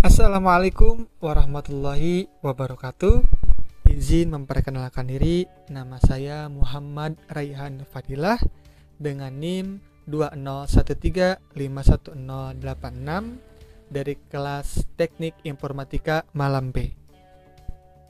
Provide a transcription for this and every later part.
Assalamualaikum warahmatullahi wabarakatuh. Izin memperkenalkan diri, nama saya Muhammad Raihan Fadilah dengan NIM 201351086 dari kelas Teknik Informatika Malam B.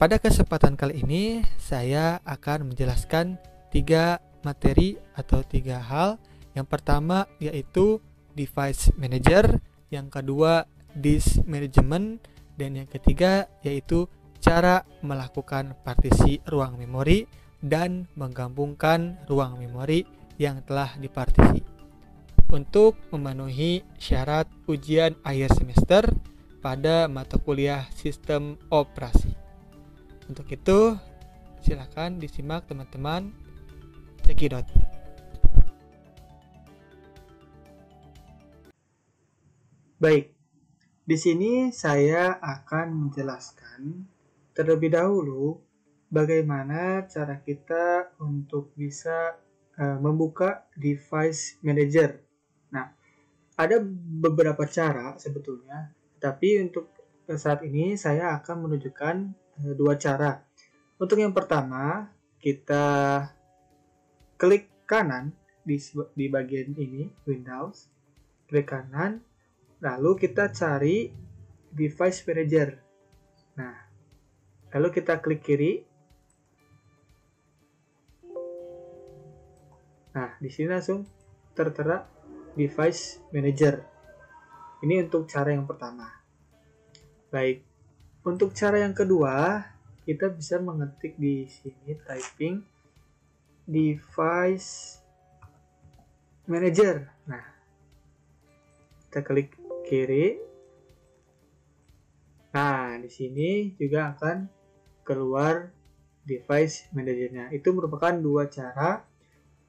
Pada kesempatan kali ini, saya akan menjelaskan tiga materi atau tiga hal. Yang pertama yaitu device manager, yang kedua disk management, dan yang ketiga yaitu cara melakukan partisi ruang memori dan menggabungkan ruang memori yang telah dipartisi untuk memenuhi syarat ujian akhir semester pada mata kuliah sistem operasi. Untuk itu, silakan disimak teman-teman cekidot. Baik, di sini saya akan menjelaskan terlebih dahulu bagaimana cara kita untuk bisa uh, membuka device manager. Nah, ada beberapa cara sebetulnya, tapi untuk saat ini saya akan menunjukkan dua cara. Untuk yang pertama, kita klik kanan di di bagian ini Windows, klik kanan, lalu kita cari device manager. Nah, Lalu kita klik kiri. Nah, di sini langsung tertera device manager. Ini untuk cara yang pertama. Baik. Untuk cara yang kedua, kita bisa mengetik di sini typing device manager. Nah, kita klik kiri. Nah, di sini juga akan keluar device manajernya. Itu merupakan dua cara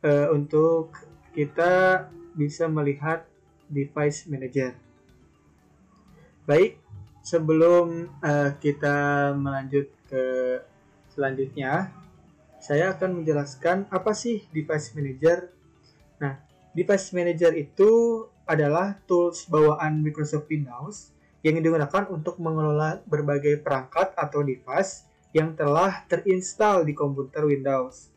uh, untuk kita bisa melihat device manager. Baik, sebelum uh, kita melanjut ke selanjutnya, saya akan menjelaskan apa sih device manager. Nah, device manager itu adalah tools bawaan Microsoft Windows yang digunakan untuk mengelola berbagai perangkat atau device yang telah terinstall di komputer Windows.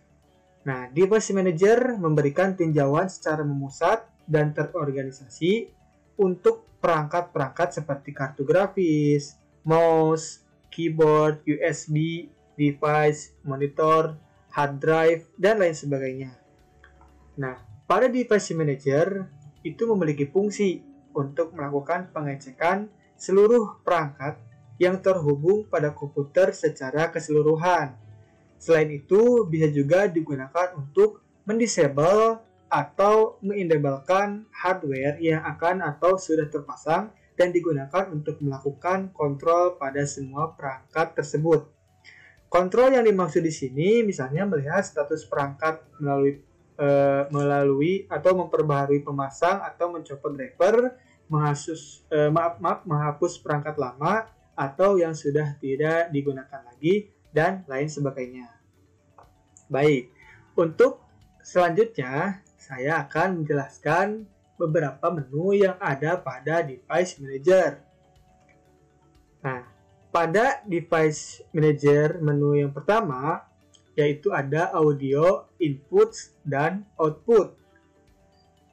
Nah, Device Manager memberikan tinjauan secara memusat dan terorganisasi untuk perangkat-perangkat seperti kartu grafis, mouse, keyboard, USB, device, monitor, hard drive, dan lain sebagainya. Nah, pada Device Manager itu memiliki fungsi untuk melakukan pengecekan seluruh perangkat yang terhubung pada komputer secara keseluruhan. Selain itu, bisa juga digunakan untuk mendisable atau menenablekan hardware yang akan atau sudah terpasang dan digunakan untuk melakukan kontrol pada semua perangkat tersebut. Kontrol yang dimaksud di sini misalnya melihat status perangkat melalui e, melalui atau memperbaharui pemasang atau mencopot driver, menghapus e, maaf maaf menghapus perangkat lama atau yang sudah tidak digunakan lagi dan lain sebagainya. Baik, untuk selanjutnya saya akan menjelaskan beberapa menu yang ada pada device manager. Nah, pada device manager menu yang pertama yaitu ada audio input dan output.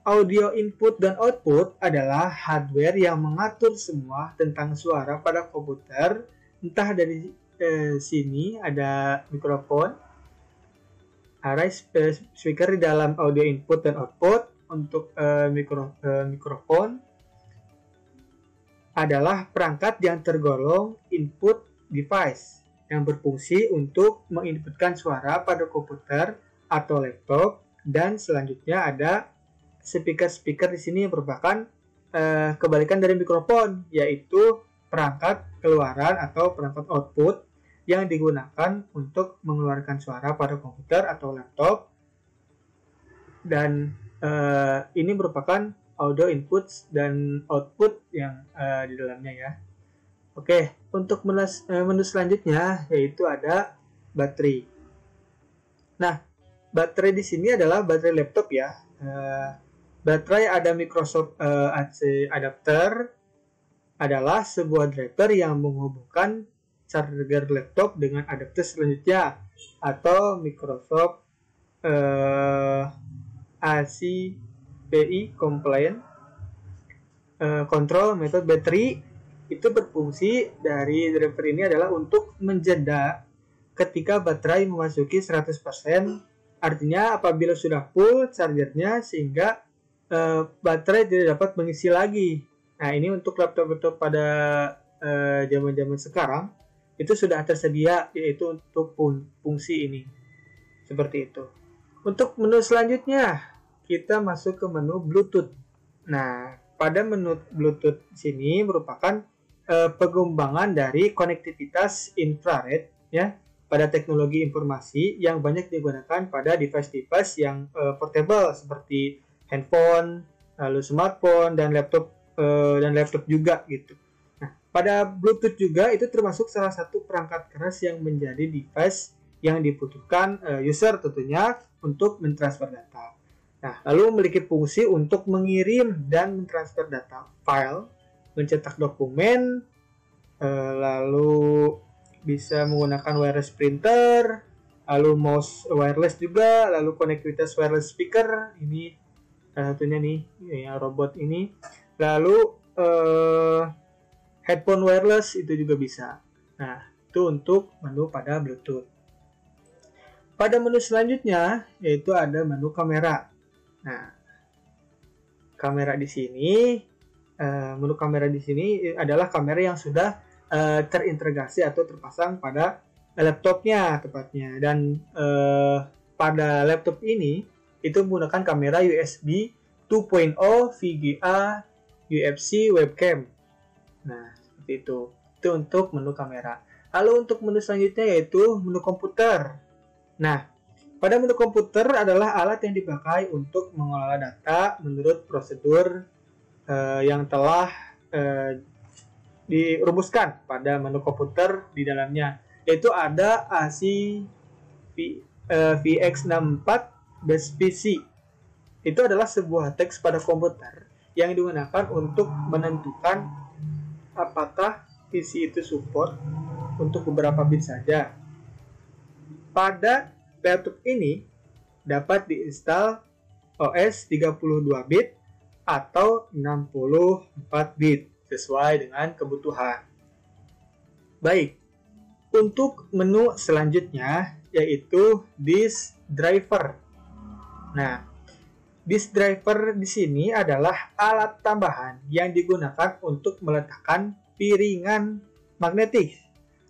Audio input dan output adalah hardware yang mengatur semua tentang suara pada komputer. Entah dari eh, sini ada mikrofon, array speaker di dalam audio input dan output. Untuk eh, mikro, eh, mikrofon adalah perangkat yang tergolong input device yang berfungsi untuk menginputkan suara pada komputer atau laptop dan selanjutnya ada speaker-speaker di sini merupakan uh, kebalikan dari mikrofon, yaitu perangkat keluaran atau perangkat output yang digunakan untuk mengeluarkan suara pada komputer atau laptop. Dan uh, ini merupakan audio input dan output yang uh, di dalamnya ya. Oke, untuk menu, eh, menu selanjutnya yaitu ada baterai. Nah, baterai di sini adalah baterai laptop ya. Uh, baterai ada Microsoft uh, AC adapter adalah sebuah driver yang menghubungkan charger laptop dengan adapter selanjutnya atau Microsoft uh, ACPI compliant. Uh, control method battery itu berfungsi dari driver ini adalah untuk menjeda ketika baterai memasuki 100% artinya apabila sudah full chargernya sehingga uh, baterai tidak dapat mengisi lagi. Nah ini untuk laptop-laptop pada eh, zaman-zaman uh, sekarang itu sudah tersedia yaitu untuk fung fungsi ini. Seperti itu. Untuk menu selanjutnya kita masuk ke menu Bluetooth. Nah pada menu Bluetooth sini merupakan uh, pengembangan dari konektivitas infrared ya pada teknologi informasi yang banyak digunakan pada device-device yang uh, portable seperti handphone, lalu smartphone dan laptop uh, dan laptop juga gitu. Pada Bluetooth juga itu termasuk salah satu perangkat keras yang menjadi device yang dibutuhkan uh, user tentunya untuk mentransfer data. Nah, lalu memiliki fungsi untuk mengirim dan mentransfer data file mencetak dokumen, uh, lalu bisa menggunakan wireless printer, lalu mouse wireless juga, lalu konektivitas wireless speaker ini salah satunya nih ya robot ini, lalu uh, headphone wireless itu juga bisa. Nah itu untuk menu pada Bluetooth. Pada menu selanjutnya yaitu ada menu kamera. Nah kamera di sini uh, menu kamera di sini adalah kamera yang sudah uh, terintegrasi atau terpasang pada laptopnya tepatnya dan uh, pada laptop ini itu menggunakan kamera USB 2.0 VGA UFC webcam. Nah, seperti itu. Itu untuk menu kamera. Lalu untuk menu selanjutnya yaitu menu komputer. Nah, pada menu komputer adalah alat yang dipakai untuk mengelola data menurut prosedur uh, yang telah uh, dirumuskan pada menu komputer di dalamnya yaitu ada AC v, uh, VX64 base PC itu adalah sebuah teks pada komputer yang digunakan untuk menentukan apakah PC itu support untuk beberapa bit saja. Pada laptop ini dapat diinstal OS 32 bit atau 64 bit sesuai dengan kebutuhan. Baik, untuk menu selanjutnya yaitu disk driver. Nah, disk driver di sini adalah alat tambahan yang digunakan untuk meletakkan piringan magnetik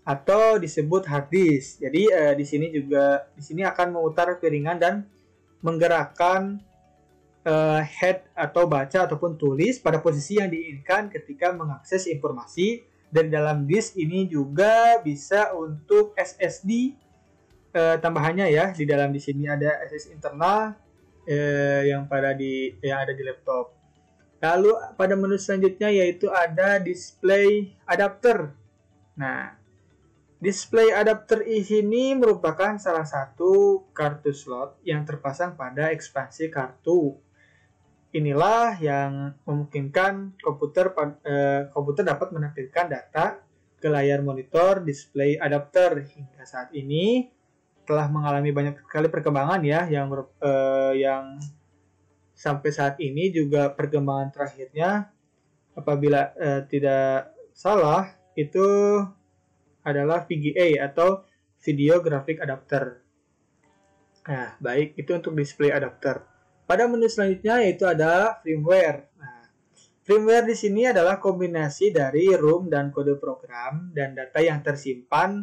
atau disebut hard disk. Jadi eh, di sini juga di sini akan memutar piringan dan menggerakkan uh, head atau baca ataupun tulis pada posisi yang diinginkan ketika mengakses informasi dari dalam disk ini juga bisa untuk SSD eh, tambahannya ya di dalam di sini ada SSD internal uh, yang pada di yang ada di laptop. Lalu pada menu selanjutnya yaitu ada display adapter. Nah, display adapter ini merupakan salah satu kartu slot yang terpasang pada ekspansi kartu inilah yang memungkinkan komputer eh, komputer dapat menampilkan data ke layar monitor display adapter hingga saat ini telah mengalami banyak sekali perkembangan ya yang eh, yang sampai saat ini juga perkembangan terakhirnya apabila eh, tidak salah itu adalah VGA atau video graphic adapter. Nah, baik itu untuk display adapter. Pada menu selanjutnya yaitu ada firmware. Nah, firmware di sini adalah kombinasi dari ROM dan kode program dan data yang tersimpan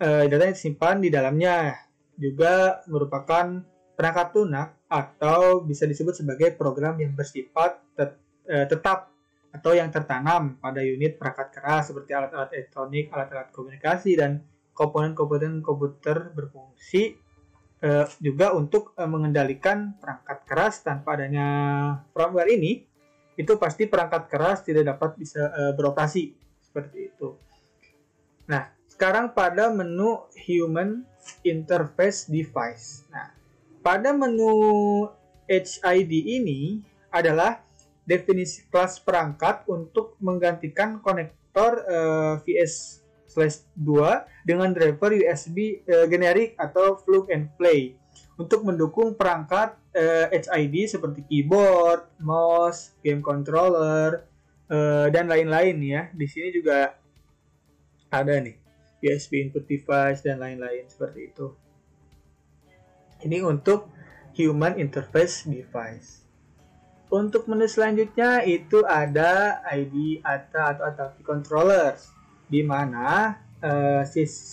eh, data yang tersimpan di dalamnya juga merupakan perangkat lunak atau bisa disebut sebagai program yang bersifat tet, eh, tetap atau yang tertanam pada unit perangkat keras seperti alat-alat elektronik, alat-alat komunikasi dan komponen-komponen komputer berfungsi uh, juga untuk uh, mengendalikan perangkat keras tanpa adanya firmware ini itu pasti perangkat keras tidak dapat bisa uh, beroperasi seperti itu. Nah, sekarang pada menu Human Interface Device. Nah, pada menu HID ini adalah definisi kelas perangkat untuk menggantikan konektor uh, VS slash 2 dengan driver USB uh, generik atau plug and play untuk mendukung perangkat uh, eh, HID seperti keyboard, mouse, game controller, uh, dan lain-lain ya. Di sini juga ada nih USB input device dan lain-lain seperti itu. Ini untuk human interface device. Untuk menu selanjutnya itu ada ID ATA atau Atavi controllers di mana uh,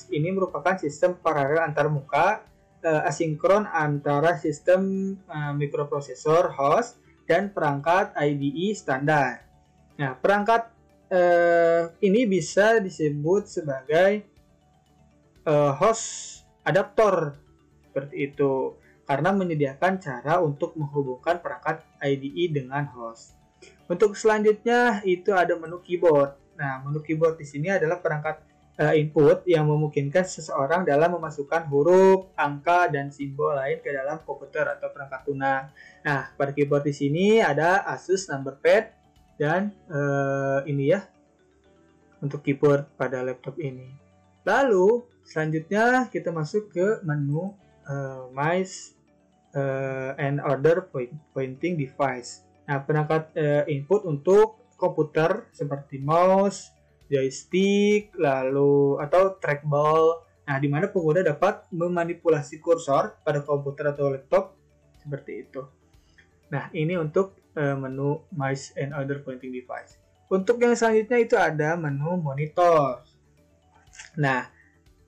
ini merupakan sistem paralel antar muka uh, asinkron antara sistem uh, mikroprosesor host dan perangkat IDE standar. Nah, perangkat uh, ini bisa disebut sebagai uh, host adaptor seperti itu karena menyediakan cara untuk menghubungkan perangkat IDE dengan host. Untuk selanjutnya itu ada menu keyboard. Nah, menu keyboard di sini adalah perangkat uh, input yang memungkinkan seseorang dalam memasukkan huruf, angka, dan simbol lain ke dalam komputer atau perangkat lunak. Nah, pada keyboard di sini ada Asus Numberpad dan uh, ini ya untuk keyboard pada laptop ini. Lalu selanjutnya kita masuk ke menu uh, Mice uh, and Order point, Pointing Device. Nah, perangkat uh, input untuk komputer seperti mouse, joystick, lalu atau trackball. Nah, di mana pengguna dapat memanipulasi kursor pada komputer atau laptop seperti itu. Nah, ini untuk uh, menu Mouse and Other Pointing Device. Untuk yang selanjutnya itu ada menu monitor. Nah,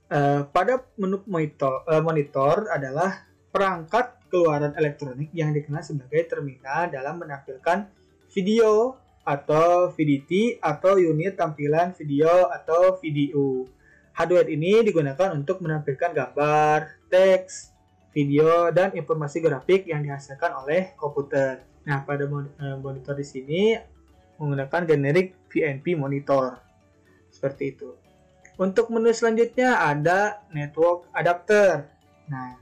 uh, pada menu monitor, uh, monitor adalah perangkat keluaran elektronik yang dikenal sebagai terminal dalam menampilkan video atau VDT atau unit tampilan video atau video. Hardware ini digunakan untuk menampilkan gambar, teks, video, dan informasi grafik yang dihasilkan oleh komputer. Nah, pada eh, monitor di sini menggunakan generik VNP monitor. Seperti itu. Untuk menu selanjutnya ada network adapter. Nah,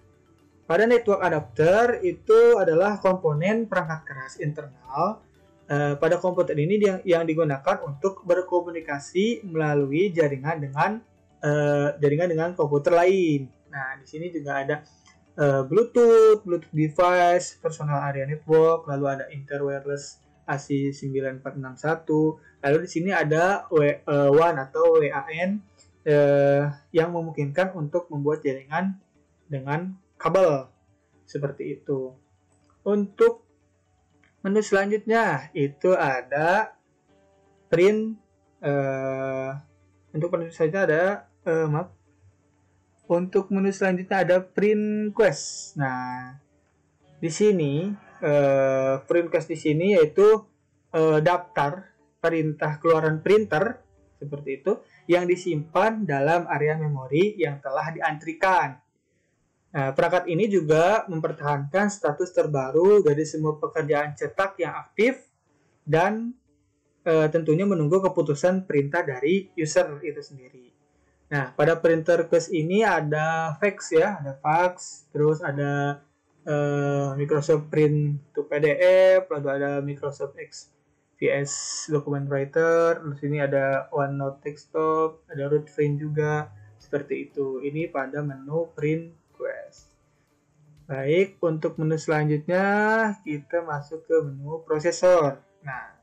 pada network adapter itu adalah komponen perangkat keras internal Uh, pada komputer ini yang, yang digunakan untuk berkomunikasi melalui jaringan dengan uh, jaringan dengan komputer lain. Nah, di sini juga ada uh, Bluetooth, Bluetooth device, personal area network, lalu ada inter wireless AC 9461. Lalu di sini ada WAN atau WAN uh, yang memungkinkan untuk membuat jaringan dengan kabel seperti itu. Untuk Menu selanjutnya itu ada print uh, untuk menu selanjutnya ada uh, maaf untuk menu selanjutnya ada print quest. Nah, di sini uh, print quest di sini yaitu uh, daftar perintah keluaran printer seperti itu yang disimpan dalam area memori yang telah diantrikan. Nah, perangkat ini juga mempertahankan status terbaru dari semua pekerjaan cetak yang aktif dan e, tentunya menunggu keputusan perintah dari user itu sendiri. Nah, pada printer kes ini ada fax ya, ada fax, terus ada e, Microsoft Print to PDF, lalu ada Microsoft XPS Document Writer, terus ini ada OneNote Desktop, ada Root Print juga, seperti itu. Ini pada menu print request. Baik, untuk menu selanjutnya kita masuk ke menu prosesor. Nah,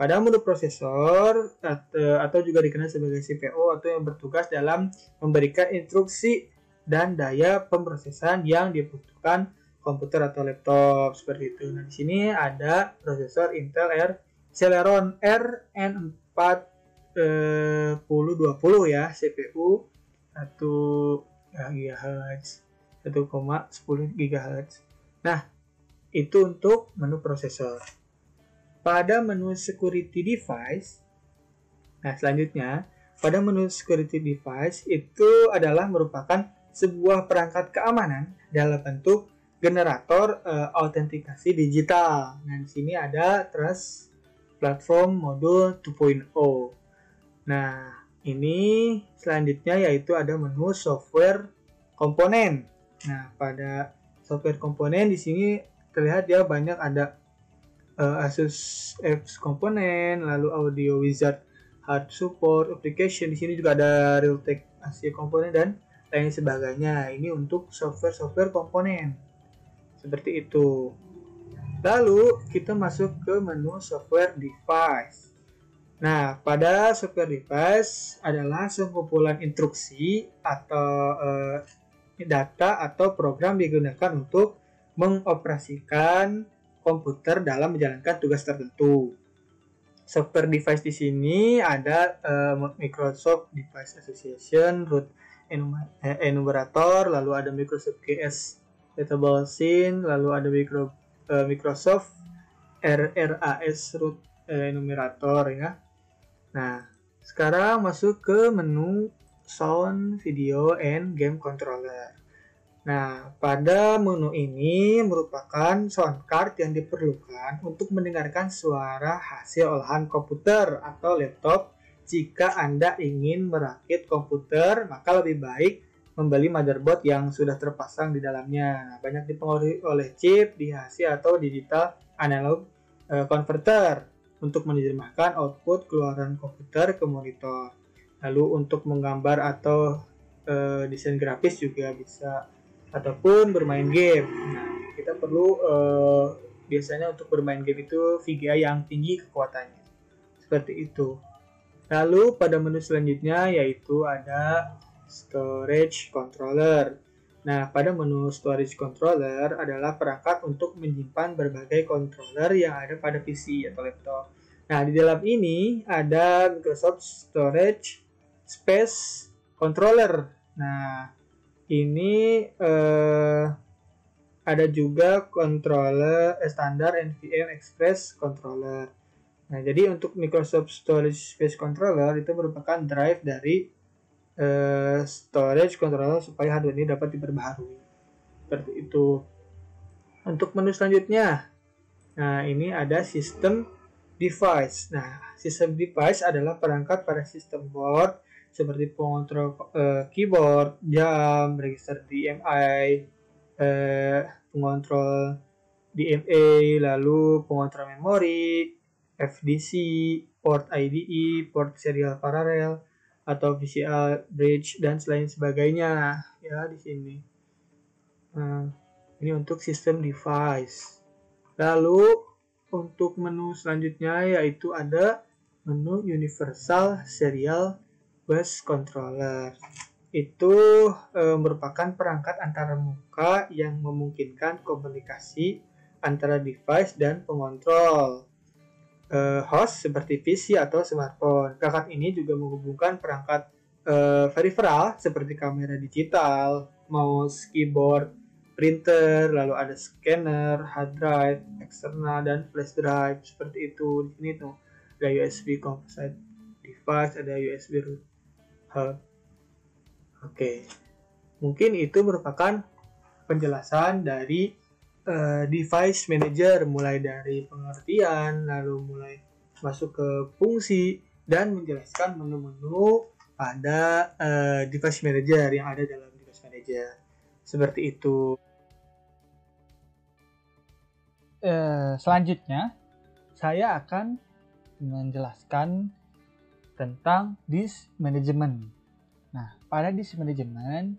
pada menu prosesor atau, juga dikenal sebagai CPU atau yang bertugas dalam memberikan instruksi dan daya pemrosesan yang dibutuhkan komputer atau laptop seperti itu. Nah, di sini ada prosesor Intel R Celeron RN41020 ya, CPU 1 GHz. 1,10 GHz. Nah, itu untuk menu prosesor. Pada menu security device, nah selanjutnya, pada menu security device itu adalah merupakan sebuah perangkat keamanan dalam bentuk generator uh, autentikasi digital. Nah, di sini ada Trust Platform Module 2.0. Nah, ini selanjutnya yaitu ada menu software komponen. Nah, pada software komponen di sini terlihat dia banyak ada uh, Asus Apps komponen, lalu Audio Wizard Hard Support Application. Di sini juga ada Realtek Asia komponen dan lain sebagainya. Ini untuk software-software komponen. Seperti itu. Lalu kita masuk ke menu software device. Nah, pada software device adalah sekumpulan instruksi atau uh, data atau program digunakan untuk mengoperasikan komputer dalam menjalankan tugas tertentu. Software device di sini ada uh, Microsoft Device Association, root eh, enumerator, lalu ada Microsoft GS Datable Scene, lalu ada micro, uh, Microsoft RRAS root enumerator ya. Nah, sekarang masuk ke menu sound, video, and game controller. Nah, pada menu ini merupakan sound card yang diperlukan untuk mendengarkan suara hasil olahan komputer atau laptop. Jika Anda ingin merakit komputer, maka lebih baik membeli motherboard yang sudah terpasang di dalamnya. Nah, banyak dipengaruhi oleh chip, DHC atau digital analog uh, converter untuk menerjemahkan output keluaran komputer ke monitor. Lalu untuk menggambar atau e, desain grafis juga bisa ataupun bermain game. Nah, kita perlu e, biasanya untuk bermain game itu VGA yang tinggi kekuatannya. Seperti itu. Lalu pada menu selanjutnya yaitu ada storage controller. Nah, pada menu storage controller adalah perangkat untuk menyimpan berbagai controller yang ada pada PC atau laptop. Nah, di dalam ini ada Microsoft Storage Space Controller. Nah, ini eh, ada juga controller eh, standar NVMe Express controller. Nah, jadi untuk Microsoft Storage Space Controller itu merupakan drive dari eh, storage controller supaya hardware ini dapat diperbaharui. Seperti itu. Untuk menu selanjutnya, nah ini ada sistem device. Nah, sistem device adalah perangkat pada sistem board seperti pengontrol uh, keyboard, jam, register DMI, uh, pengontrol DMA, lalu pengontrol memori, FDC, port IDE, port serial paralel, atau VCA bridge dan selain sebagainya ya di sini. Nah, ini untuk sistem device. Lalu untuk menu selanjutnya yaitu ada menu Universal Serial bus controller itu e, merupakan perangkat antara muka yang memungkinkan komunikasi antara device dan pengontrol e, host seperti PC atau smartphone. Perangkat ini juga menghubungkan perangkat e, peripheral seperti kamera digital, mouse, keyboard, printer, lalu ada scanner, hard drive, eksternal dan flash drive seperti itu. Di sini tuh ada USB composite device, ada USB root Oke. Okay. Mungkin itu merupakan penjelasan dari uh, device manager mulai dari pengertian lalu mulai masuk ke fungsi dan menjelaskan menu-menu pada uh, device manager yang ada dalam device manager. Seperti itu. Uh, selanjutnya saya akan menjelaskan tentang disk management. Nah, pada disk management,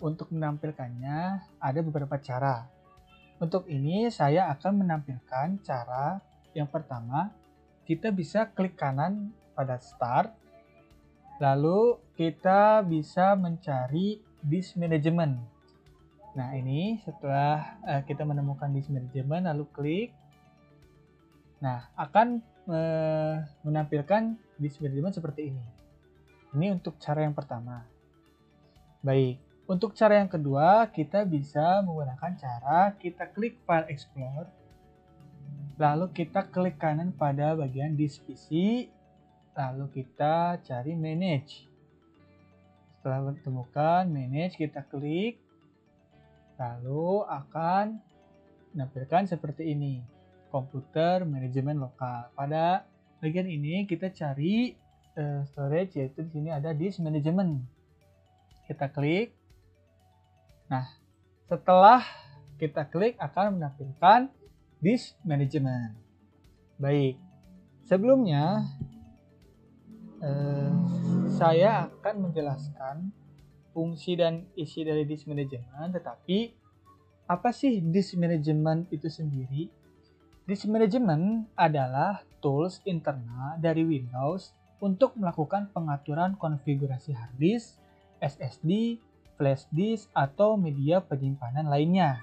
untuk menampilkannya ada beberapa cara. Untuk ini saya akan menampilkan cara yang pertama, kita bisa klik kanan pada start, lalu kita bisa mencari disk management. Nah ini setelah uh, kita menemukan disk management lalu klik, nah akan uh, menampilkan di management seperti ini. Ini untuk cara yang pertama. Baik, untuk cara yang kedua kita bisa menggunakan cara kita klik file explore lalu kita klik kanan pada bagian disk PC lalu kita cari manage. Setelah ditemukan manage kita klik lalu akan menampilkan seperti ini komputer manajemen lokal pada bagian ini kita cari uh, storage yaitu di sini ada disk management. Kita klik. Nah, setelah kita klik akan menampilkan disk management. Baik. Sebelumnya uh, saya akan menjelaskan fungsi dan isi dari disk management, tetapi apa sih disk management itu sendiri? Disk management adalah tools internal dari Windows untuk melakukan pengaturan konfigurasi hard disk, SSD, flash disk, atau media penyimpanan lainnya.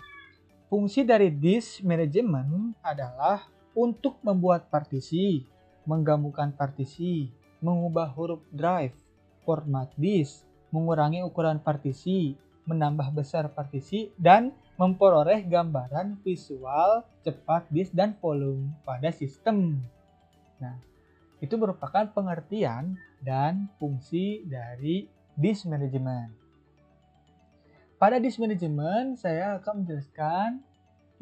Fungsi dari disk management adalah untuk membuat partisi, menggabungkan partisi, mengubah huruf drive, format disk, mengurangi ukuran partisi, menambah besar partisi, dan memperoleh gambaran visual cepat disk dan volume pada sistem. Nah, itu merupakan pengertian dan fungsi dari disk management. Pada disk management, saya akan menjelaskan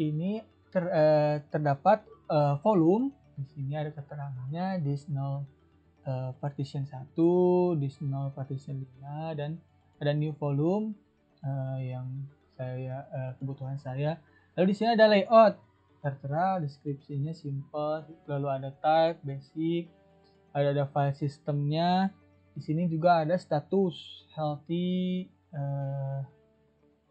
ini ter, eh, terdapat eh, volume. Di sini ada keterangannya disk 0 eh, partition 1, disk 0 partition 5 dan ada new volume eh, yang saya uh, kebutuhan saya. Lalu di sini ada layout, tertera, deskripsinya simple, lalu ada type, basic, ada ada file sistemnya. Di sini juga ada status, healthy, uh,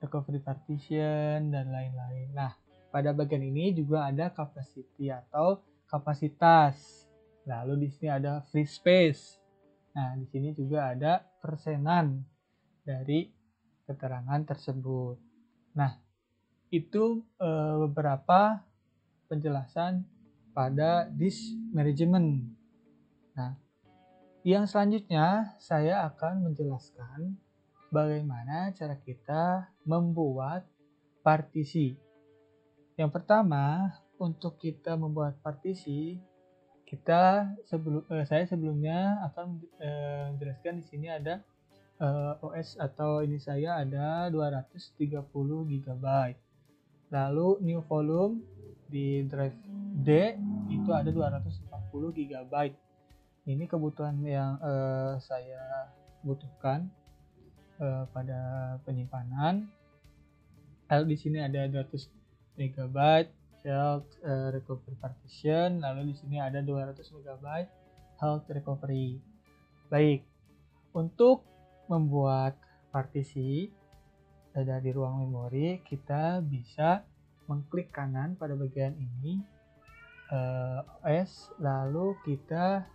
recovery partition dan lain-lain. Nah, pada bagian ini juga ada capacity atau kapasitas. Lalu di sini ada free space. Nah, di sini juga ada persenan dari keterangan tersebut. Nah, itu e, beberapa penjelasan pada disk management. Nah, yang selanjutnya saya akan menjelaskan bagaimana cara kita membuat partisi. Yang pertama, untuk kita membuat partisi, kita sebelum eh, saya sebelumnya akan eh, menjelaskan di sini ada eh, OS atau ini saya ada 230 GB. Lalu new volume di drive D itu ada 240 GB. Ini kebutuhan yang uh, saya butuhkan uh, pada penyimpanan. Lalu di sini ada 200 MB health uh, recovery partition, lalu di sini ada 200 MB health recovery. Baik. Untuk membuat partisi dari ruang memori, kita bisa mengklik kanan pada bagian ini uh, OS, lalu kita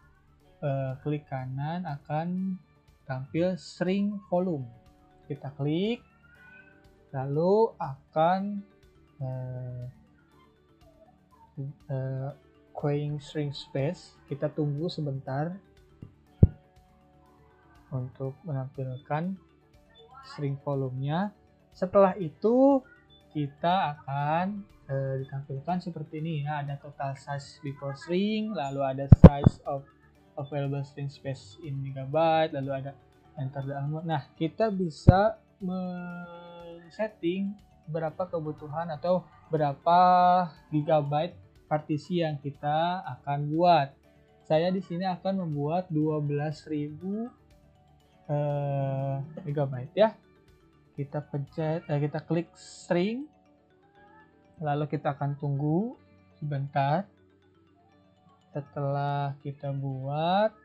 uh, klik kanan akan tampil string volume. Kita klik, lalu akan uh, uh, string space. Kita tunggu sebentar untuk menampilkan string volumenya. Setelah itu kita akan e, ditampilkan seperti ini ya, ada total size before string, lalu ada size of available string space in megabyte, lalu ada enter the amount. Nah, kita bisa setting berapa kebutuhan atau berapa gigabyte partisi yang kita akan buat. Saya di sini akan membuat 12.000 uh, megabyte ya kita pencet eh, kita klik string lalu kita akan tunggu sebentar setelah kita buat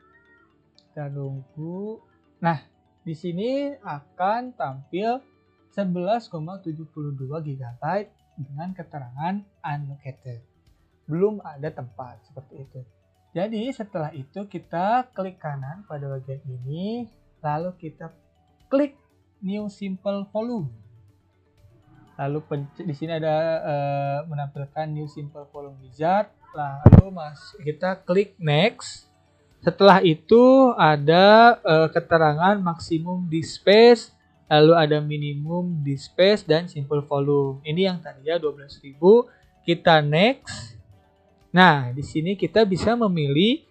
kita tunggu nah di sini akan tampil 11,72 GB dengan keterangan unlocated. Belum ada tempat seperti itu. Jadi setelah itu kita klik kanan pada bagian ini lalu kita klik new simple volume. Lalu di sini ada uh, menampilkan new simple volume wizard lalu mas. Kita klik next. Setelah itu ada uh, keterangan maksimum di space lalu ada minimum di space dan simple volume. Ini yang tadi ya 12.000 kita next. Nah di sini kita bisa memilih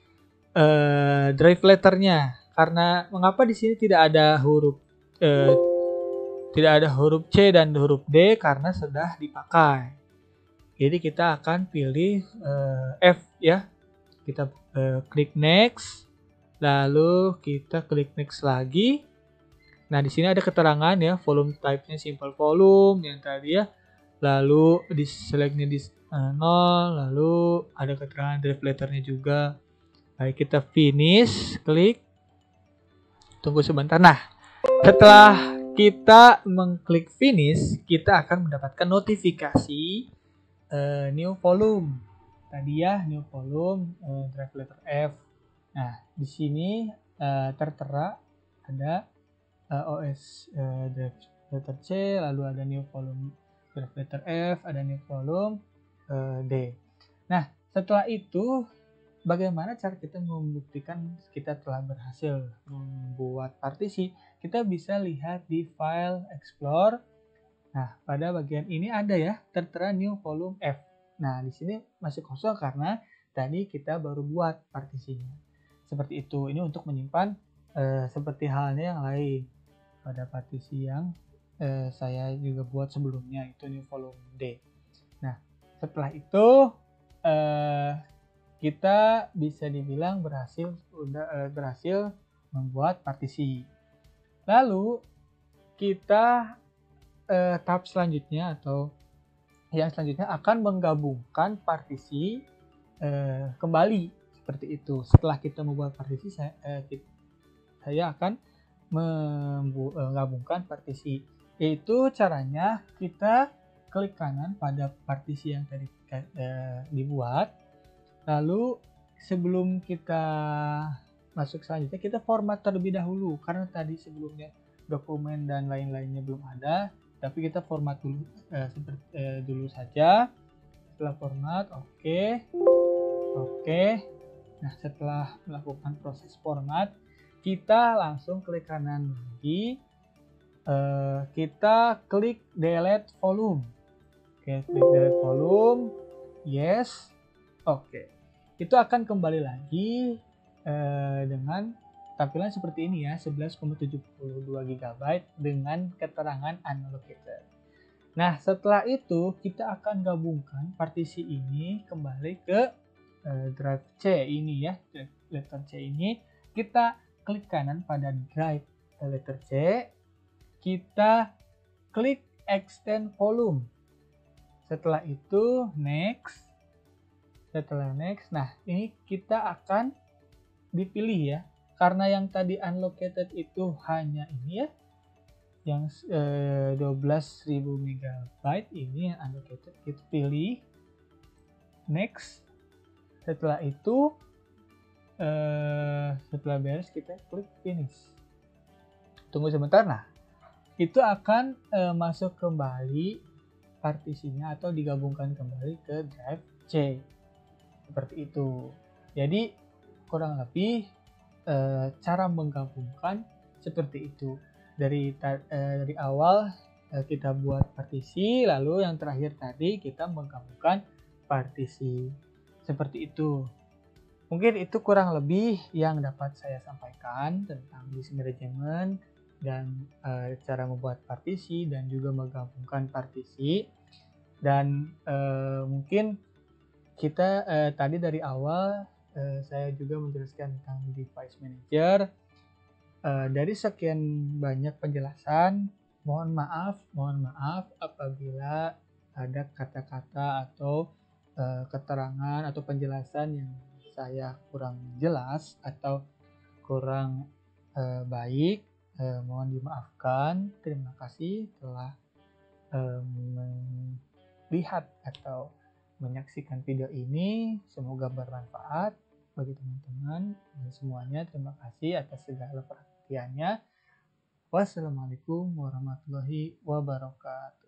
uh, drive letternya. Karena mengapa di sini tidak ada huruf eh, tidak ada huruf C dan huruf D? Karena sudah dipakai. Jadi kita akan pilih eh, F ya. Kita eh, klik next. lalu kita klik next lagi nah di sini ada keterangan ya volume type-nya simple volume yang tadi ya lalu di selectnya di uh, nol lalu ada keterangan drive letternya juga baik kita finish klik tunggu sebentar nah setelah kita mengklik finish kita akan mendapatkan notifikasi uh, new volume tadi ya new volume uh, drive letter F nah di sini uh, tertera ada uh, OS uh, drive letter C lalu ada new volume drive letter F ada new volume uh, D nah setelah itu bagaimana cara kita membuktikan kita telah berhasil membuat partisi? Kita bisa lihat di file explore. Nah, pada bagian ini ada ya, tertera new volume F. Nah, di sini masih kosong karena tadi kita baru buat partisinya. Seperti itu. Ini untuk menyimpan eh, seperti halnya yang lain. Pada partisi yang eh, saya juga buat sebelumnya itu new volume D. Nah, setelah itu eh, kita bisa dibilang berhasil udah uh, berhasil membuat partisi. Lalu kita uh, tahap selanjutnya atau yang selanjutnya akan menggabungkan partisi uh, kembali seperti itu. Setelah kita membuat partisi saya kita, saya akan menggabungkan partisi. Yaitu caranya kita klik kanan pada partisi yang tadi uh, dibuat Lalu sebelum kita masuk selanjutnya kita format terlebih dahulu karena tadi sebelumnya dokumen dan lain-lainnya belum ada tapi kita format dulu eh, seperti eh, dulu saja. Setelah format oke. Okay. oke. Okay. nah setelah melakukan proses format kita langsung klik kanan lagi. Eh, kita klik delete volume. Oke okay, klik delete volume. Yes. Oke. Okay itu akan kembali lagi eh, dengan tampilan seperti ini ya 11,72 GB dengan keterangan unallocated. Nah setelah itu kita akan gabungkan partisi ini kembali ke eh, drive C ini ya letter C ini. Kita klik kanan pada drive letter C. Kita klik extend volume. Setelah itu next. Setelah next nah ini kita akan dipilih ya karena yang tadi unlocated itu hanya ini ya. Yang eh, 12.000 MB ini yang unlocated. Kita pilih next. Setelah itu eh, setelah beres kita klik finish. Tunggu sebentar. Nah itu akan eh, masuk kembali partisinya atau digabungkan kembali ke drive C. Seperti itu. Jadi kurang lebih e, cara menggabungkan seperti itu. Dari e, dari awal e, kita buat partisi, lalu yang terakhir tadi kita menggabungkan partisi. Seperti itu. Mungkin itu kurang lebih yang dapat saya sampaikan tentang disk management dan e, cara membuat partisi dan juga menggabungkan partisi. Dan e, mungkin kita eh, tadi dari awal eh, saya juga menjelaskan tentang device manager. Eh, dari sekian banyak penjelasan, mohon maaf, mohon maaf apabila ada kata-kata atau eh, keterangan atau penjelasan yang saya kurang jelas atau kurang eh, baik. Eh, mohon dimaafkan. Terima kasih telah eh, melihat atau menyaksikan video ini. Semoga bermanfaat bagi teman-teman dan semuanya. Terima kasih atas segala perhatiannya. Wassalamualaikum warahmatullahi wabarakatuh.